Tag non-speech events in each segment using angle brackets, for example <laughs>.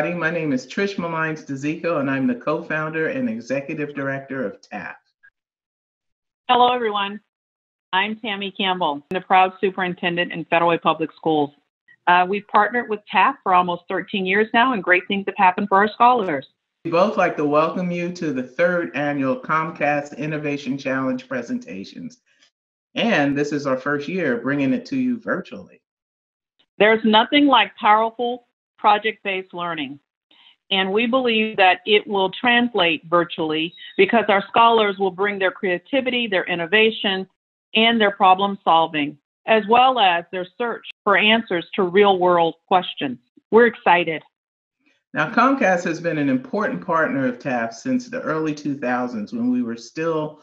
everybody. My name is Trish Millines Dziko, and I'm the co-founder and executive director of TAF. Hello, everyone. I'm Tammy Campbell, the proud superintendent in Federal Way Public Schools. Uh, we've partnered with TAF for almost 13 years now, and great things have happened for our scholars. We both like to welcome you to the third annual Comcast Innovation Challenge presentations. And this is our first year bringing it to you virtually. There's nothing like powerful project-based learning. And we believe that it will translate virtually because our scholars will bring their creativity, their innovation, and their problem solving, as well as their search for answers to real world questions. We're excited. Now, Comcast has been an important partner of TAF since the early 2000s when we were still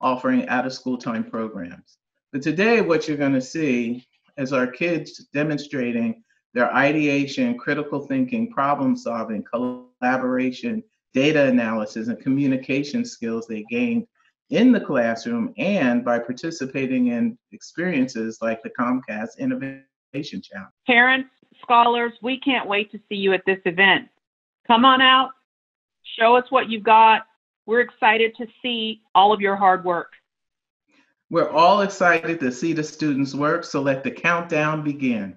offering out of school time programs. But today, what you're going to see is our kids demonstrating their ideation, critical thinking, problem solving, collaboration, data analysis, and communication skills they gained in the classroom and by participating in experiences like the Comcast Innovation Challenge. Parents, scholars, we can't wait to see you at this event. Come on out, show us what you've got. We're excited to see all of your hard work. We're all excited to see the students' work, so let the countdown begin.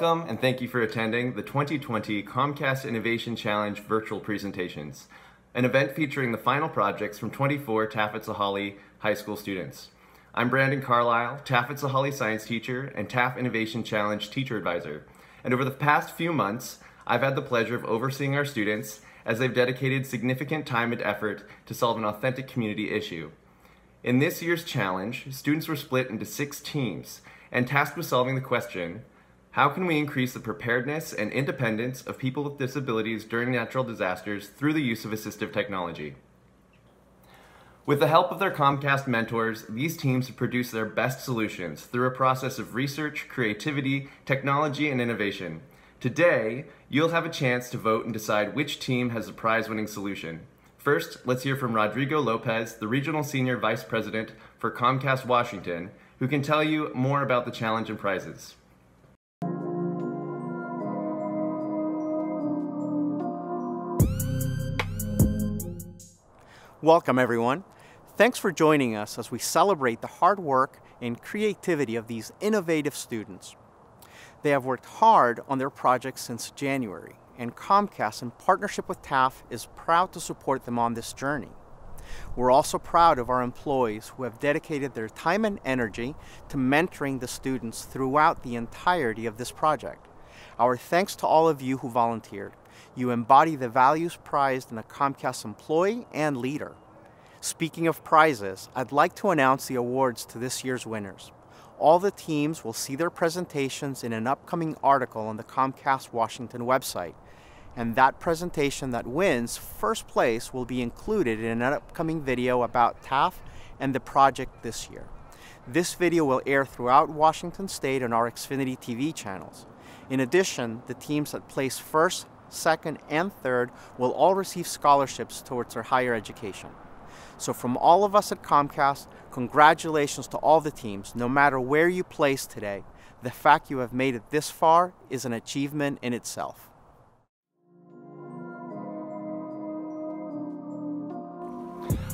Welcome and thank you for attending the 2020 Comcast Innovation Challenge virtual presentations, an event featuring the final projects from 24 TAF@Saghalie High School students. I'm Brandon Carlisle, TAF@Saghalie science teacher and TAF Innovation Challenge teacher advisor. And over the past few months, I've had the pleasure of overseeing our students as they've dedicated significant time and effort to solve an authentic community issue. In this year's challenge, students were split into six teams and tasked with solving the question, how can we increase the preparedness and independence of people with disabilities during natural disasters through the use of assistive technology? With the help of their Comcast mentors, these teams have produced their best solutions through a process of research, creativity, technology, and innovation. Today, you'll have a chance to vote and decide which team has the prize-winning solution. First, let's hear from Rodrigo Lopez, the Regional Senior Vice President for Comcast Washington, who can tell you more about the challenge and prizes. Welcome, everyone. Thanks for joining us as we celebrate the hard work and creativity of these innovative students. They have worked hard on their projects since January, and Comcast, in partnership with TAF, is proud to support them on this journey. We're also proud of our employees who have dedicated their time and energy to mentoring the students throughout the entirety of this project. Our thanks to all of you who volunteered. You embody the values prized in a Comcast employee and leader. Speaking of prizes, I'd like to announce the awards to this year's winners. All the teams will see their presentations in an upcoming article on the Comcast Washington website. And that presentation that wins first place will be included in an upcoming video about TAF and the project this year. This video will air throughout Washington State on our Xfinity TV channels. In addition, the teams that place first, second, and third will all receive scholarships towards their higher education. So from all of us at Comcast, congratulations to all the teams, no matter where you place today. The fact you have made it this far is an achievement in itself.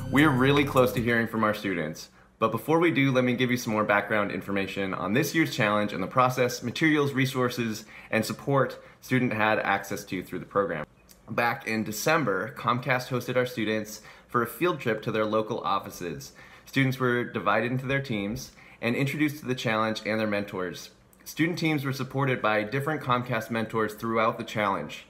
We're really close to hearing from our students. But before we do, let me give you some more background information on this year's challenge and the process, materials, resources, and support student had access to through the program. Back in December, Comcast hosted our students for a field trip to their local offices. Students were divided into their teams and introduced to the challenge and their mentors. Student teams were supported by different Comcast mentors throughout the challenge,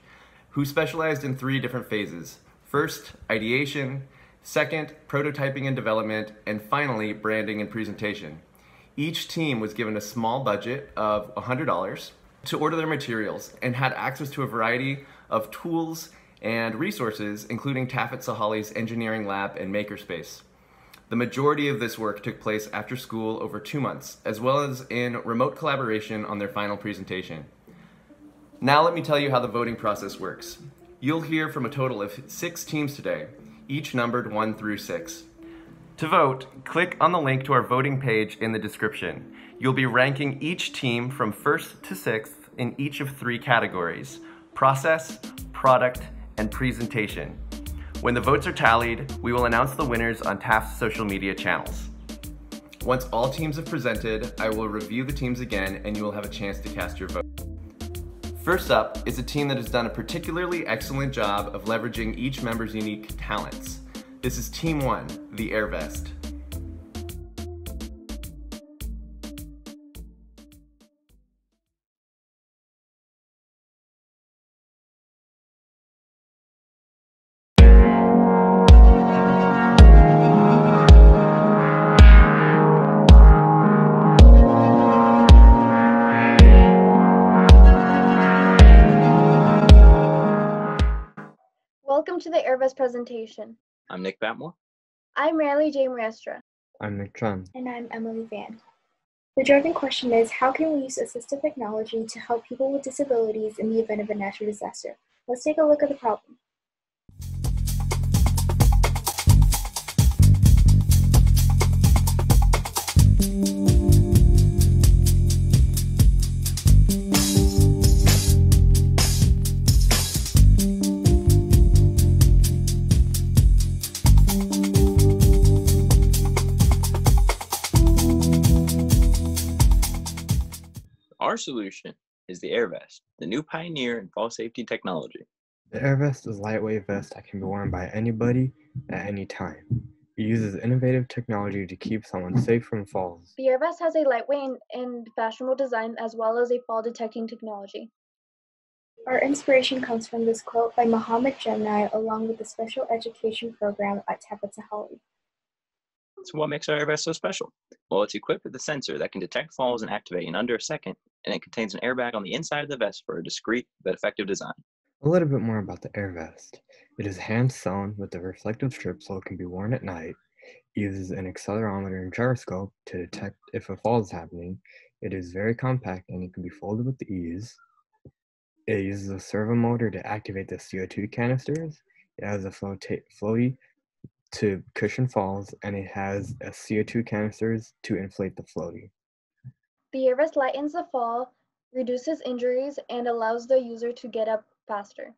who specialized in three different phases. First, ideation, second, prototyping and development, and finally, branding and presentation. Each team was given a small budget of $100 to order their materials and had access to a variety of tools and resources, including TAF@Saghalie's engineering lab and makerspace. The majority of this work took place after school over two months, as well as in remote collaboration on their final presentation. Now let me tell you how the voting process works. You'll hear from a total of six teams today, each numbered one through six. To vote, click on the link to our voting page in the description. You'll be ranking each team from first to sixth in each of three categories, process, product, and presentation. When the votes are tallied, we will announce the winners on TAF's social media channels. Once all teams have presented, I will review the teams again and you will have a chance to cast your vote. First up is a team that has done a particularly excellent job of leveraging each member's unique talents. This is Team 1, the Air Vest. AirVest presentation. I'm Nick Batmore. I'm Riley J. Maestra. I'm Nick Chun. And I'm Emily Van. The driving question is how can we use assistive technology to help people with disabilities in the event of a natural disaster? Let's take a look at the problem. Our solution is the AirVest, the new pioneer in fall safety technology. The AirVest is a lightweight vest that can be worn by anybody at any time. It uses innovative technology to keep someone safe from falls. The AirVest has a lightweight and, and fashionable design as well as a fall detecting technology. Our inspiration comes from this quote by Muhammad Gemini along with the special education program at TAF@Saghalie. So what makes our AirVest so special? Well, it's equipped with a sensor that can detect falls and activate in under a second, and it contains an airbag on the inside of the vest for a discreet but effective design. A little bit more about the AirVest. It is hand sewn with a reflective strip so it can be worn at night. It uses an accelerometer and gyroscope to detect if a fall is happening. It is very compact and it can be folded with ease. It uses a servo motor to activate the CO2 canisters. It has a floata- floaty to cushion falls, and it has a CO2 canisters to inflate the floaty. The AirVest lightens the fall, reduces injuries, and allows the user to get up faster.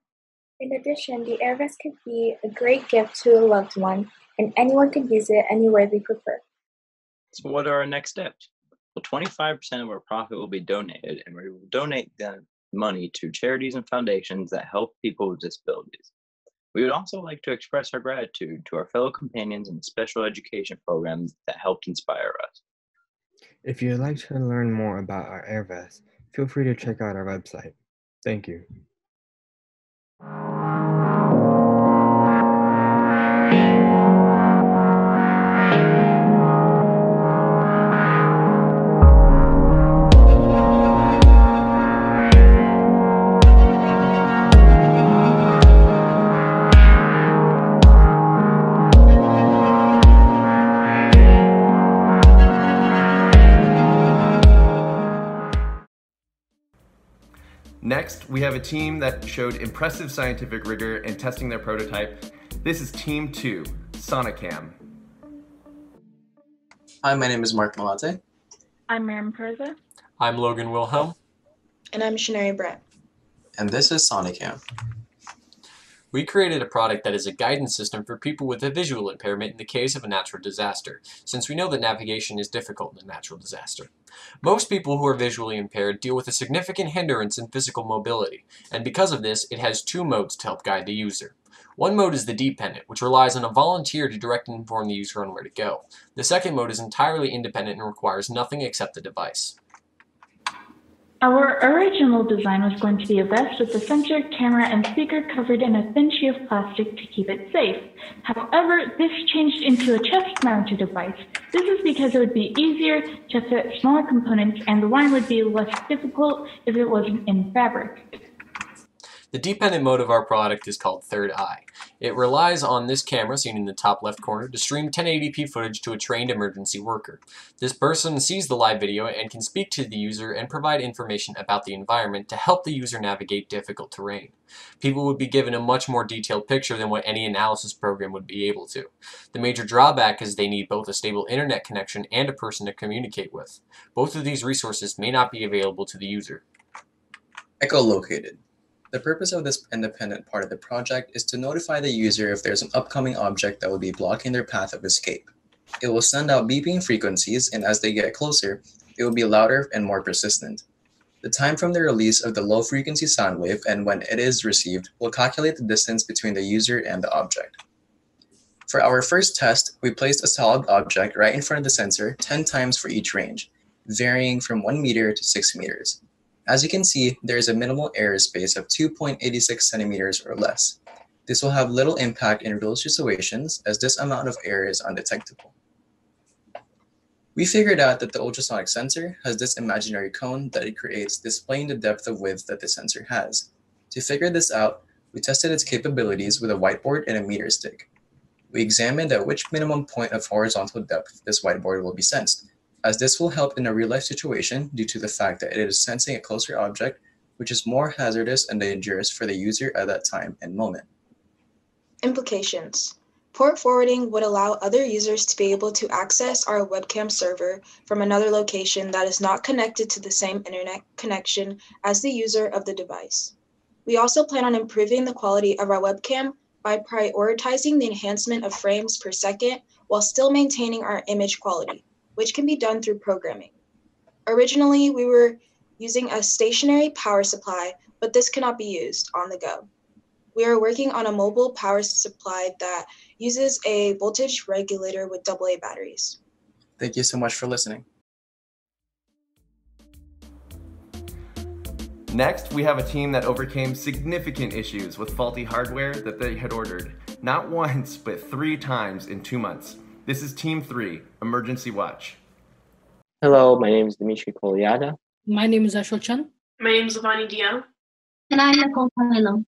In addition, the AirVest can be a great gift to a loved one, and anyone can use it anywhere they prefer. So what are our next steps? Well, 25% of our profit will be donated, and we will donate the money to charities and foundations that help people with disabilities. We would also like to express our gratitude to our fellow companions in the special education programs that helped inspire us. If you'd like to learn more about our AirVest, feel free to check out our website. Thank you. Have a team that showed impressive scientific rigor in testing their prototype. This is Team 2, Sonicam. Hi, my name is Mark Malate. I'm Miriam Perza. I'm Logan Wilhelm. And I'm Shanae Brett. And this is Sonicam. We created a product that is a guidance system for people with a visual impairment in the case of a natural disaster, since we know that navigation is difficult in a natural disaster. Most people who are visually impaired deal with a significant hindrance in physical mobility, and because of this, it has two modes to help guide the user. One mode is the dependent, which relies on a volunteer to direct and inform the user on where to go. The second mode is entirely independent and requires nothing except the device. Our original design was going to be a vest with the sensor, camera, and speaker covered in a thin sheet of plastic to keep it safe. However, this changed into a chest-mounted device. This is because it would be easier to fit smaller components and the line would be less difficult if it wasn't in fabric. The dependent mode of our product is called Third Eye. It relies on this camera seen in the top left corner to stream 1080p footage to a trained emergency worker. This person sees the live video and can speak to the user and provide information about the environment to help the user navigate difficult terrain. People would be given a much more detailed picture than what any analysis program would be able to. The major drawback is they need both a stable internet connection and a person to communicate with. Both of these resources may not be available to the user. Echolocated. The purpose of this independent part of the project is to notify the user if there's an upcoming object that will be blocking their path of escape. It will send out beeping frequencies, and as they get closer, it will be louder and more persistent. The time from the release of the low frequency sound wave and when it is received will calculate the distance between the user and the object. For our first test, we placed a solid object right in front of the sensor 10 times for each range, varying from 1 meter to 6 meters. As you can see, there is a minimal error space of 2.86 centimeters or less. This will have little impact in real situations as this amount of error is undetectable. We figured out that the ultrasonic sensor has this imaginary cone that it creates displaying the depth of width that the sensor has. To figure this out, We tested its capabilities with a whiteboard and a meter stick. We examined at which minimum point of horizontal depth this whiteboard will be sensed, as this will help in a real life situation due to the fact that it is sensing a closer object, which is more hazardous and dangerous for the user at that time and moment. Implications Port forwarding would allow other users to be able to access our webcam server from another location that is not connected to the same internet connection as the user of the device. We also plan on improving the quality of our webcam by prioritizing the enhancement of frames per second while still maintaining our image quality, which can be done through programming. Originally, we were using a stationary power supply, but this cannot be used on the go. We are working on a mobile power supply that uses a voltage regulator with AA batteries. Thank you so much for listening. Next, we have a team that overcame significant issues with faulty hardware that they had ordered, not once, but three times in two months. This is Team 3, Emergency Watch. Hello, my name is Dimitri Koliada. My name is Ashok Chan. My name is Lavani Dio. And I'm Nicole Carmelo.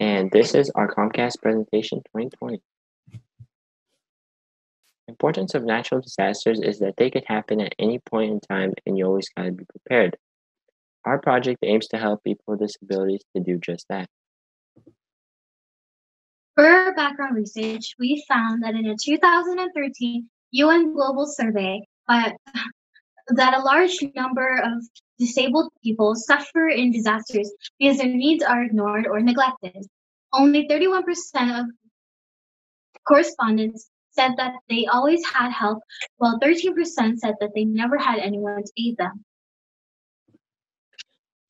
And this is our Comcast presentation 2020. Importance of natural disasters is that they could happen at any point in time and you always gotta be prepared. Our project aims to help people with disabilities to do just that. For background research, we found that in a 2013 UN Global Survey by, uh, <laughs> that a large number of disabled people suffer in disasters because their needs are ignored or neglected. Only 31% of correspondents said that they always had help, while 13% said that they never had anyone to aid them.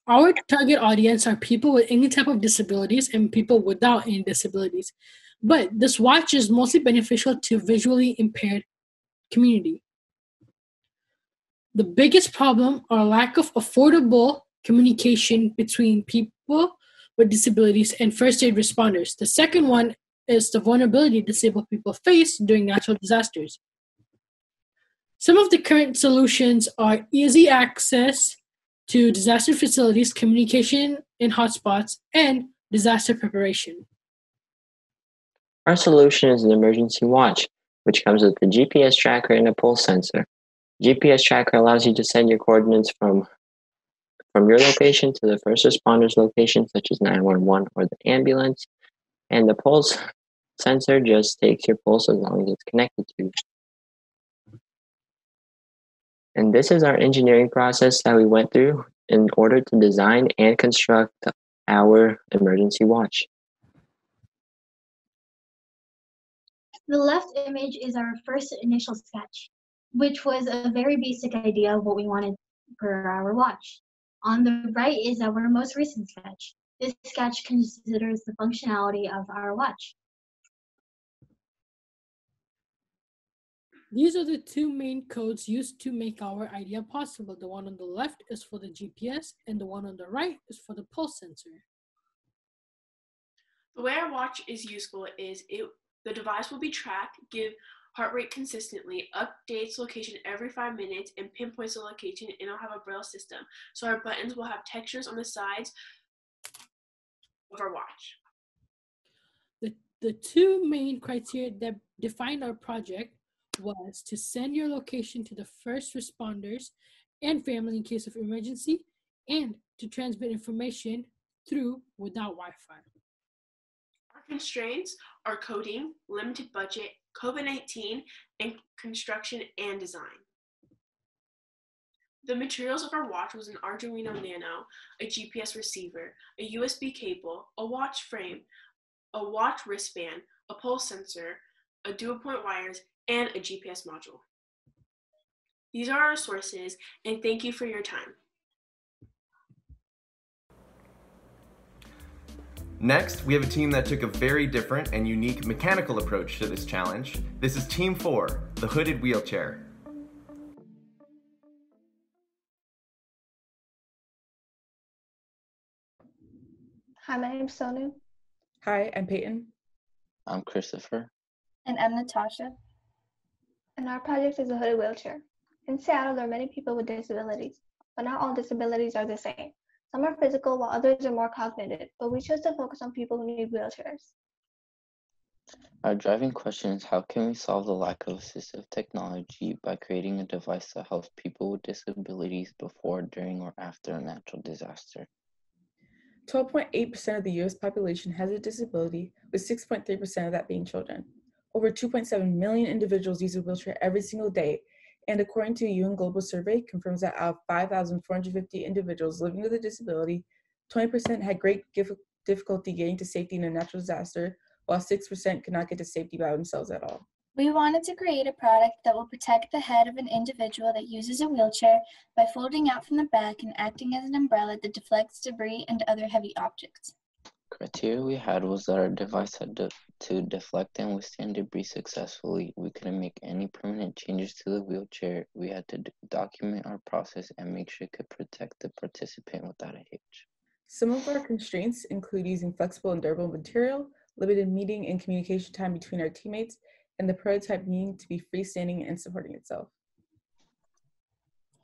Our target audience are people with any type of disabilities and people without any disabilities. But this watch is mostly beneficial to visually impaired community. The biggest problem are lack of affordable communication between people with disabilities and first aid responders. The second one is the vulnerability disabled people face during natural disasters. Some of the current solutions are easy access to disaster facilities, communication in hotspots, and disaster preparation. Our solution is an emergency watch, which comes with a GPS tracker and a pulse sensor. GPS tracker allows you to send your coordinates from from your location to the first responder's location, such as 911 or the ambulance. And the pulse sensor just takes your pulse as long as it's connected to you. And this is our engineering process that we went through in order to design and construct our emergency watch. The left image is our first initial sketch, which was a very basic idea of what we wanted for our watch. On the right is our most recent sketch. This sketch considers the functionality of our watch. These are the two main codes used to make our idea possible. The one on the left is for the GPS and the one on the right is for the pulse sensor. The way our watch is useful is it the device will be tracked, give heart rate consistently, updates location every five minutes, and pinpoints the location, and it'll have a braille system. So our buttons will have textures on the sides of our watch. The, the two main criteria that define our project was to send your location to the first responders and family in case of emergency, and to transmit information through without Wi-Fi. Our constraints are coding, limited budget, COVID-19, and construction and design. The materials of our watch was an Arduino Nano, a GPS receiver, a USB cable, a watch frame, a watch wristband, a pulse sensor, a Dupont wires, and a GPS module. These are our sources, and thank you for your time. Next, we have a team that took a very different and unique mechanical approach to this challenge. This is Team 4, the hooded wheelchair. Hi, my name's Sonu. Hi, I'm Peyton. I'm Christopher. And I'm Natasha. And our project is a hooded wheelchair. In Seattle, there are many people with disabilities, but not all disabilities are the same. Some are physical while others are more cognitive, but we chose to focus on people who need wheelchairs. Our driving question is how can we solve the lack of assistive technology by creating a device that helps people with disabilities before, during, or after a natural disaster? 12.8% of the US population has a disability, with 6.3% of that being children. Over 2.7 million individuals use a wheelchair every single day, and according to a UN Global Survey, confirms that out of 5,450 individuals living with a disability, 20% had great difficulty getting to safety in a natural disaster, while 6% could not get to safety by themselves at all. We wanted to create a product that will protect the head of an individual that uses a wheelchair by folding out from the back and acting as an umbrella that deflects debris and other heavy objects. Criteria we had was that our device had to, deflect and withstand debris successfully. We couldn't make any permanent changes to the wheelchair. We had to document our process and make sure it could protect the participant without a hitch. Some of our constraints include using flexible and durable material, limited meeting and communication time between our teammates, and the prototype needing to be freestanding and supporting itself.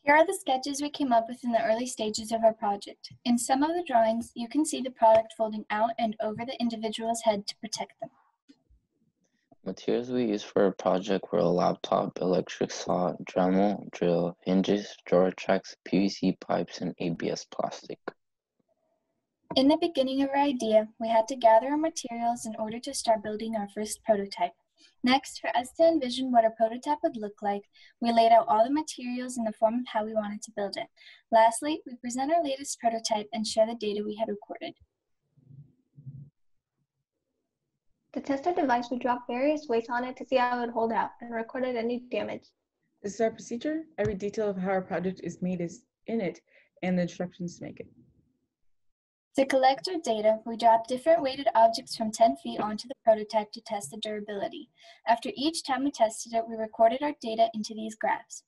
Here are the sketches we came up with in the early stages of our project. In some of the drawings, you can see the product folding out and over the individual's head to protect them. Materials we used for our project were a laptop, electric saw, Dremel, drill, hinges, drawer tracks, PVC pipes, and ABS plastic. In the beginning of our idea, we had to gather our materials in order to start building our first prototype. Next, for us to envision what our prototype would look like, we laid out all the materials in the form of how we wanted to build it. Lastly, we present our latest prototype and share the data we had recorded. To test our device, we dropped various weights on it to see how it would hold out and recorded any damage. This is our procedure. Every detail of how our project is made is in it and the instructions to make it. To collect our data, we dropped different weighted objects from 10 feet onto the prototype to test the durability. After each time we tested it, we recorded our data into these graphs.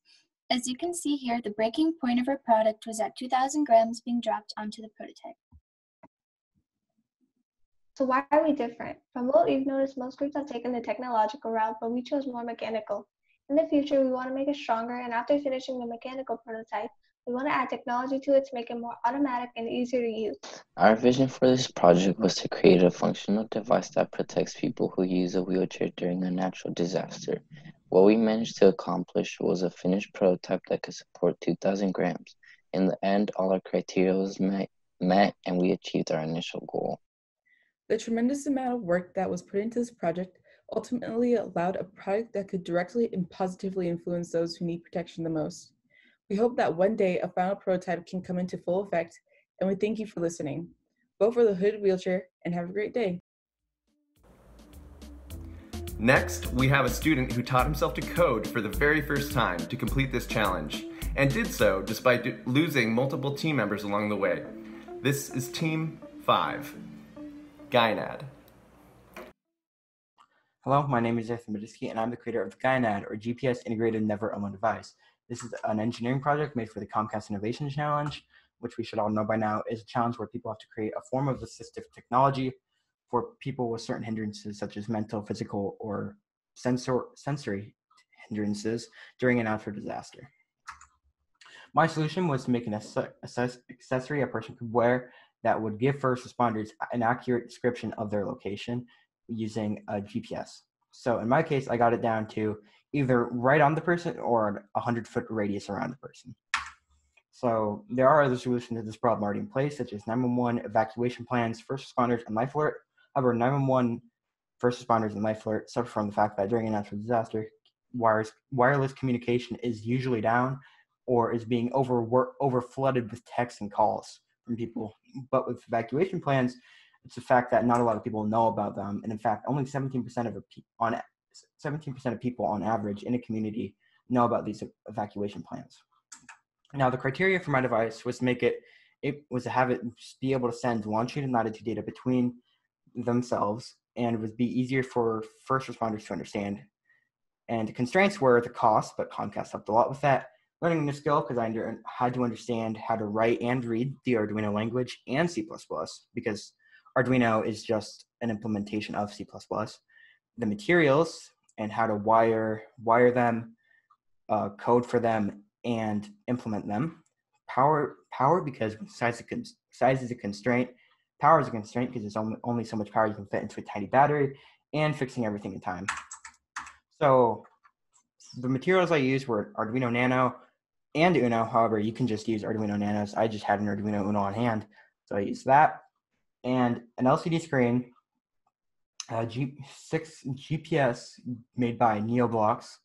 As you can see here, the breaking point of our product was at 2,000 grams being dropped onto the prototype. So why are we different? From what we've noticed, most groups have taken the technological route, but we chose more mechanical. In the future, we want to make it stronger, and after finishing the mechanical prototype, we want to add technology to it to make it more automatic and easier to use. Our vision for this project was to create a functional device that protects people who use a wheelchair during a natural disaster. What we managed to accomplish was a finished prototype that could support 2,000 grams. In the end, all our criteria was met, met and we achieved our initial goal. The tremendous amount of work that was put into this project ultimately allowed a product that could directly and positively influence those who need protection the most. We hope that one day a final prototype can come into full effect, and we thank you for listening. Vote for the Hood wheelchair and have a great day. Next, we have a student who taught himself to code for the very first time to complete this challenge, and did so despite losing multiple team members along the way. This is Team 5, Gynad. Hello, my name is Ethan Badisky, and I'm the creator of the Gynad, or GPS Integrated Never Alone Device. This is an engineering project made for the Comcast Innovation Challenge, which we should all know by now is a challenge where people have to create a form of assistive technology for people with certain hindrances such as mental, physical, or sensor, sensory hindrances during a natural disaster. My solution was to make an accessory a person could wear that would give first responders an accurate description of their location using a GPS. So in my case, I got it down to either right on the person or a 100 foot radius around the person. So there are other solutions to this problem already in place, such as 911 evacuation plans, first responders, and life alert. However, 911 first responders and life alert suffer from the fact that during a natural disaster, wires, wireless communication is usually down or is being over over flooded with texts and calls from people. But with evacuation plans, it's a fact that not a lot of people know about them, and in fact, only 17% of a, on 17% of people on average in a community know about these evacuation plans. Now, the criteria for my device was to make it, it was to have it be able to send longitude and latitude data between themselves and would be easier for first responders to understand. And the constraints were the cost, but Comcast helped a lot with that. Learning a new skill because I under, had to understand how to write and read the Arduino language and C++ because Arduino is just an implementation of C++. The materials and how to wire wire them, uh, code for them, and implement them. power power because size, is a size is a constraint. Power is a constraint because there's only, only so much power you can fit into a tiny battery, and fixing everything in time. So the materials I used were Arduino Nano and Uno. However, you can just use Arduino Nanos. I just had an Arduino Uno on hand, so I used that. And an LCD screen, uh, G, six GPS made by NeoBlocks,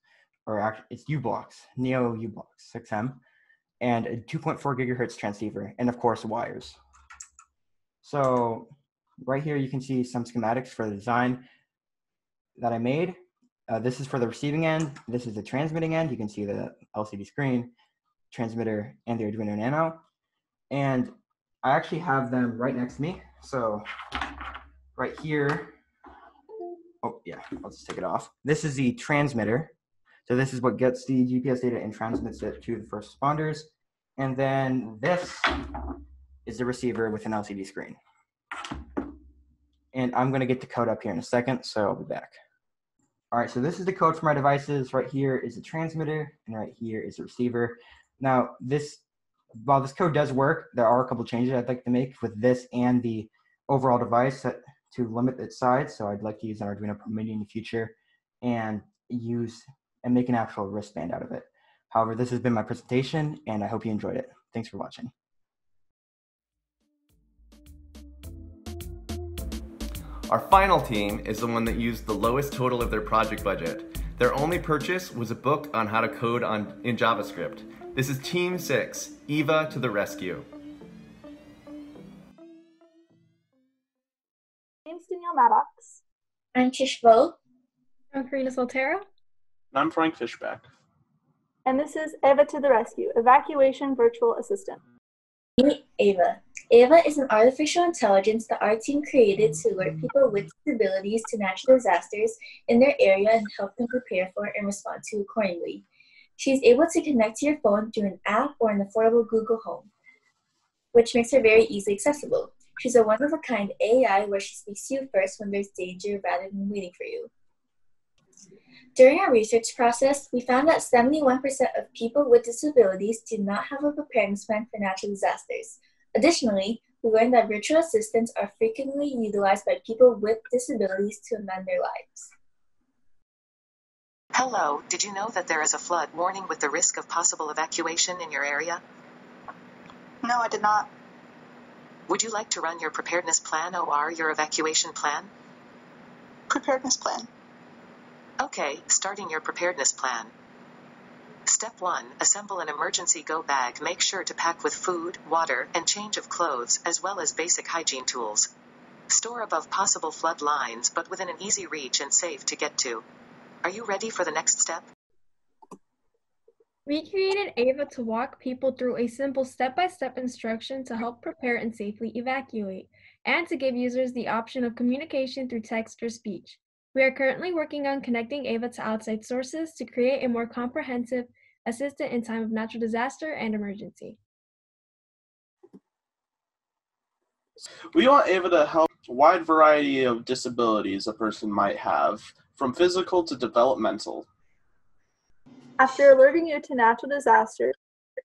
or actually it's u-blox, Neo u-blox 6M, and a 2.4 gigahertz transceiver, and of course wires. So right here you can see some schematics for the design that I made. Uh, this is for the receiving end. This is the transmitting end. You can see the LCD screen, transmitter, and the Arduino Nano. And I actually have them right next to me. So right here, yeah, I'll just take it off. This is the transmitter. So this is what gets the GPS data and transmits it to the first responders. And then this is the receiver with an LCD screen. And I'm gonna get the code up here in a second, so I'll be back. All right, so this is the code for my devices. Right here is the transmitter, and right here is the receiver. Now, this while this code does work, there are a couple changes I'd like to make with this and the overall device to limit its size. So I'd like to use an Arduino Mini in the future and use and make an actual wristband out of it. However, this has been my presentation and I hope you enjoyed it. Thanks for watching. Our final team is the one that used the lowest total of their project budget. Their only purchase was a book on how to code on, in JavaScript. This is Team 6, Eva to the rescue. I'm Kish Vo. I'm Karina Soltero. And I'm Frank Fishback. And this is Eva to the Rescue, Evacuation Virtual Assistant. Meet Eva. Eva is an artificial intelligence that our team created to alert people with disabilities to natural disasters in their area and help them prepare for and respond to accordingly. She is able to connect to your phone through an app or an affordable Google Home, which makes her very easily accessible. She's a one of a kind AI where she speaks to you first when there's danger rather than waiting for you. During our research process, we found that 71% of people with disabilities do not have a preparedness plan for natural disasters. Additionally, we learned that virtual assistants are frequently utilized by people with disabilities to amend their lives. Hello, did you know that there is a flood warning with the risk of possible evacuation in your area? No, I did not. Would you like to run your preparedness plan or your evacuation plan? Preparedness plan. Okay, starting your preparedness plan. Step 1 Assemble an emergency go bag. Make sure to pack with food, water, and change of clothes, as well as basic hygiene tools. Store above possible flood lines but within an easy reach and safe to get to. Are you ready for the next step? We created Ava to walk people through a simple step by step instruction to help prepare and safely evacuate, and to give users the option of communication through text or speech. We are currently working on connecting Ava to outside sources to create a more comprehensive assistant in time of natural disaster and emergency. We want Ava to help a wide variety of disabilities a person might have, from physical to developmental. After alerting you to natural disaster,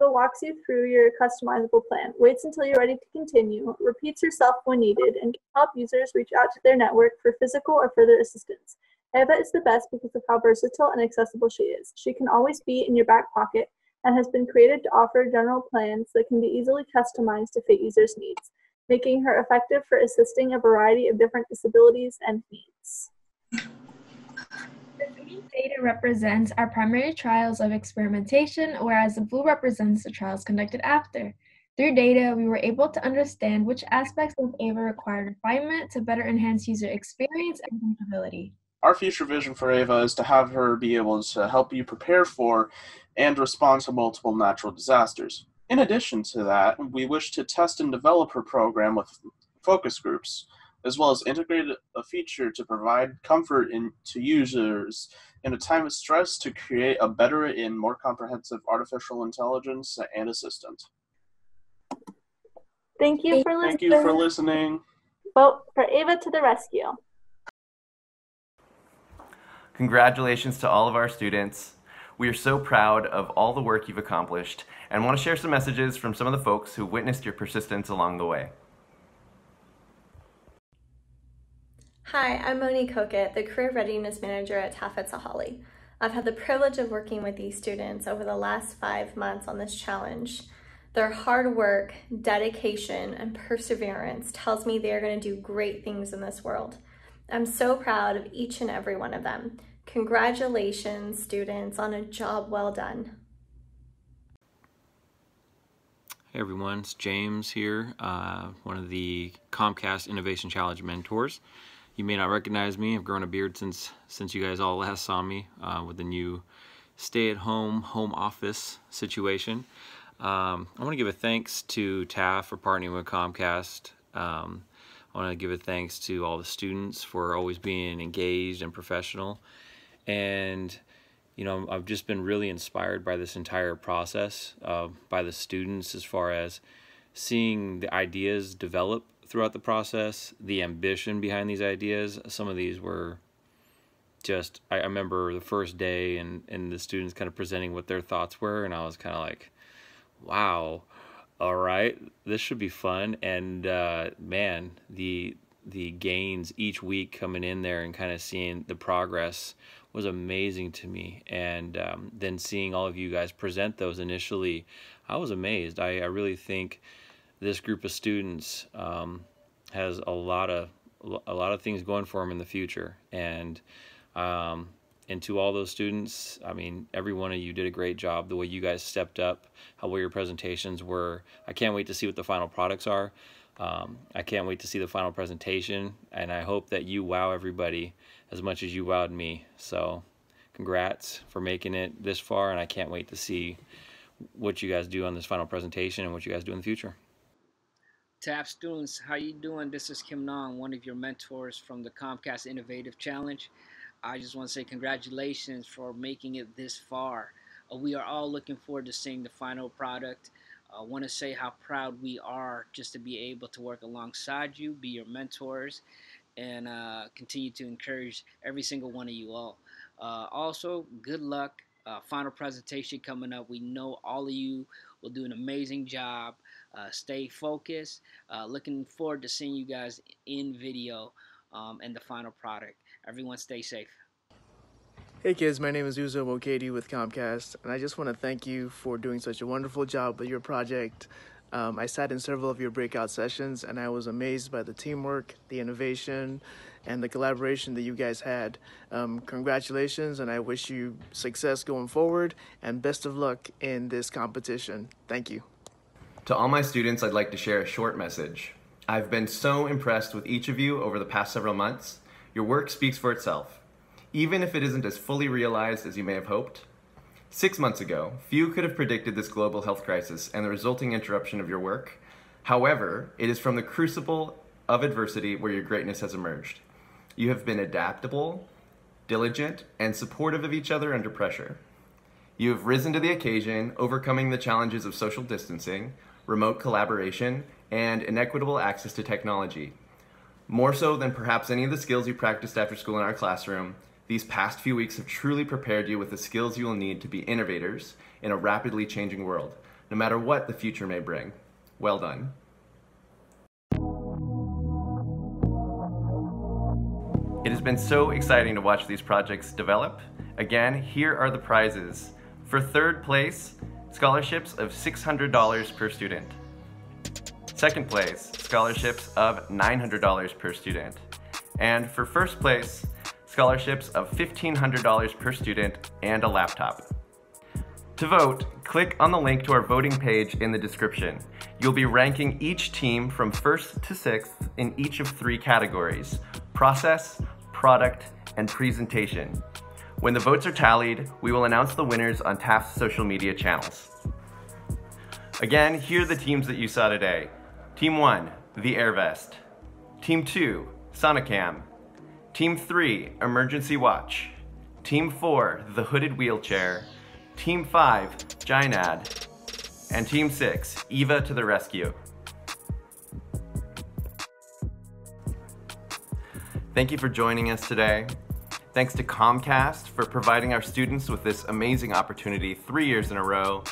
Ava walks you through your customizable plan, waits until you're ready to continue, repeats herself when needed, and can help users reach out to their network for physical or further assistance. Eva is the best because of how versatile and accessible she is. She can always be in your back pocket and has been created to offer general plans that can be easily customized to fit users' needs, making her effective for assisting a variety of different disabilities and needs. Represents our primary trials of experimentation, whereas the blue represents the trials conducted after. Through data, we were able to understand which aspects of AVA required refinement to better enhance user experience and usability. Our future vision for Ava is to have her be able to help you prepare for and respond to multiple natural disasters. In addition to that, we wish to test and develop her program with focus groups, as well as integrate a feature to provide comfort in, to users in a time of stress to create a better and more comprehensive artificial intelligence and assistant. Thank you for listening. Thank you for listening. Vote for Ava to the rescue. Congratulations to all of our students. We are so proud of all the work you've accomplished and want to share some messages from some of the folks who witnessed your persistence along the way. Hi, I'm Monique Kokett, the Career Readiness Manager at TAF@Saghalie. I've had the privilege of working with these students over the last five months on this challenge. Their hard work, dedication, and perseverance tells me they are going to do great things in this world. I'm so proud of each and every one of them. Congratulations, students, on a job well done. Hey everyone, it's James here, uh, one of the Comcast Innovation Challenge mentors. You may not recognize me. I've grown a beard since since you guys all last saw me uh, with the new stay-at-home home office situation. Um, I want to give a thanks to TAF for partnering with Comcast. Um, I want to give a thanks to all the students for always being engaged and professional. And, you know, I've just been really inspired by this entire process, uh, by the students as far as seeing the ideas develop throughout the process, the ambition behind these ideas. Some of these were just, I, remember the first day and, and the students kind of presenting what their thoughts were, and I was kind of like, wow, all right, this should be fun. And uh, man, the the gains each week coming in there and kind of seeing the progress was amazing to me. And um, then seeing all of you guys present those initially, I was amazed. I, I really think this group of students um, has a lot of a lot of things going for them in the future. And um, and to all those students, I mean, every one of you did a great job. The way you guys stepped up, how well your presentations were. I can't wait to see what the final products are. Um, I can't wait to see the final presentation, and I hope that you wow everybody as much as you wowed me. So, congrats for making it this far, and I can't wait to see what you guys do on this final presentation and what you guys do in the future. TAF students, how you doing? This is Kim Nong, one of your mentors from the Comcast Innovative Challenge. I just want to say congratulations for making it this far. Uh, we are all looking forward to seeing the final product. I want to say how proud we are just to be able to work alongside you, be your mentors, and uh, continue to encourage every single one of you all. Uh, also, good luck. Uh, final presentation coming up. We know all of you will do an amazing job. Uh, stay focused. Uh, looking forward to seeing you guys in video um, and the final product. Everyone stay safe. Hey kids, my name is Uzo Mokady with Comcast, and I just want to thank you for doing such a wonderful job with your project. Um, I sat in several of your breakout sessions, and I was amazed by the teamwork, the innovation, and the collaboration that you guys had. Um, congratulations, and I wish you success going forward, and best of luck in this competition. Thank you. To all my students, I'd like to share a short message. I've been so impressed with each of you over the past several months. Your work speaks for itself, even if it isn't as fully realized as you may have hoped. Six months ago, few could have predicted this global health crisis and the resulting interruption of your work. However, it is from the crucible of adversity where your greatness has emerged. You have been adaptable, diligent, and supportive of each other under pressure. You have risen to the occasion, overcoming the challenges of social distancing, remote collaboration, and inequitable access to technology. More so than perhaps any of the skills you practiced after school in our classroom, these past few weeks have truly prepared you with the skills you will need to be innovators in a rapidly changing world, no matter what the future may bring. Well done. It has been so exciting to watch these projects develop. Again, here are the prizes. For third place, scholarships of $600 per student. Second place, scholarships of $900 per student. And for first place, scholarships of $1,500 per student and a laptop. To vote, click on the link to our voting page in the description. You'll be ranking each team from first to sixth in each of three categories, process, product, and presentation. When the votes are tallied, we will announce the winners on TAF's social media channels. Again, here are the teams that you saw today. Team 1, the Air Vest. Team 2, Sonicam. Team 3, Emergency Watch. Team 4, the Hooded Wheelchair. Team 5, Gynad. And Team 6, Eva to the Rescue. Thank you for joining us today. Thanks to Comcast for providing our students with this amazing opportunity three years in a row.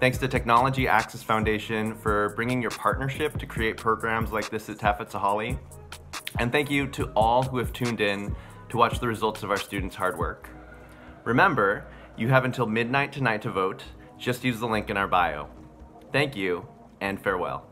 Thanks to Technology Access Foundation for bringing your partnership to create programs like this at TAF@Saghalie. And thank you to all who have tuned in to watch the results of our students' hard work. Remember, you have until midnight tonight to vote. Just use the link in our bio. Thank you, and farewell.